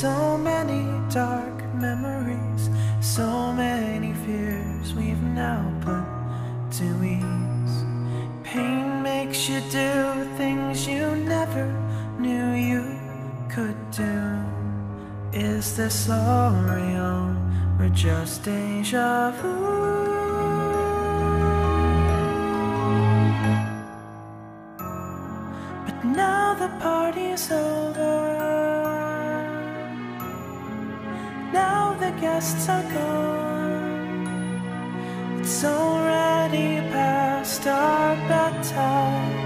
So many dark memories, so many fears we've now put to ease. Pain makes you do things you never knew you could do. Is this all real or just deja vu? But now the party's over. The guests are gone. It's already past our bedtime.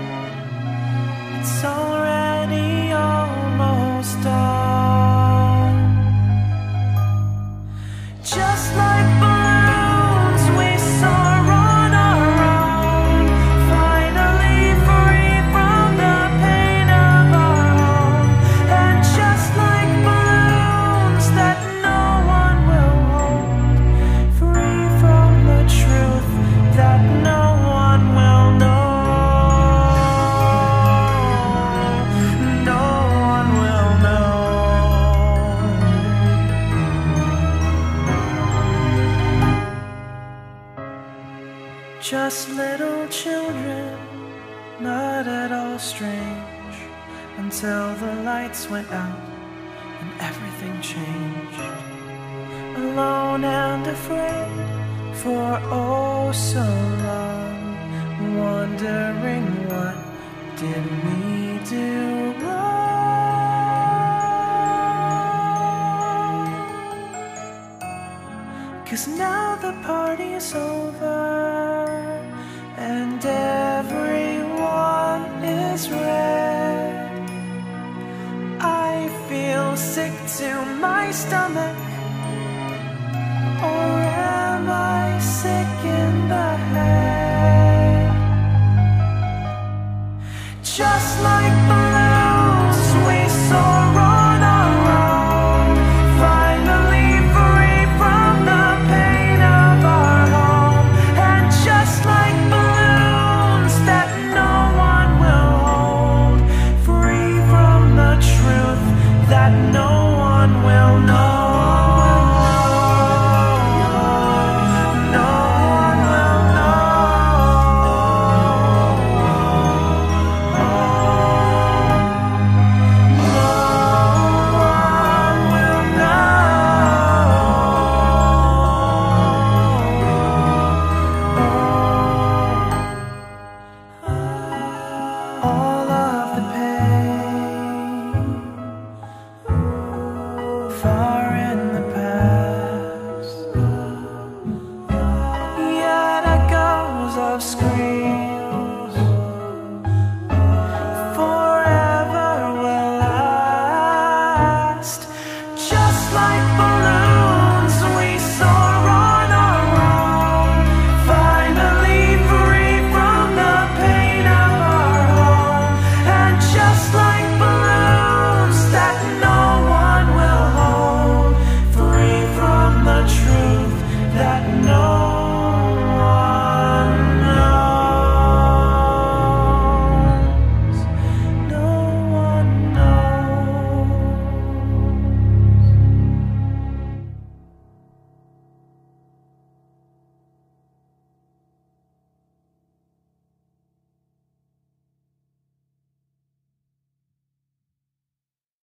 Little children, not at all strange, until the lights went out and everything changed. Alone and afraid for oh so long, wondering what did we do wrong. Cause now the party's over and everyone is red. I feel sick to my stomach.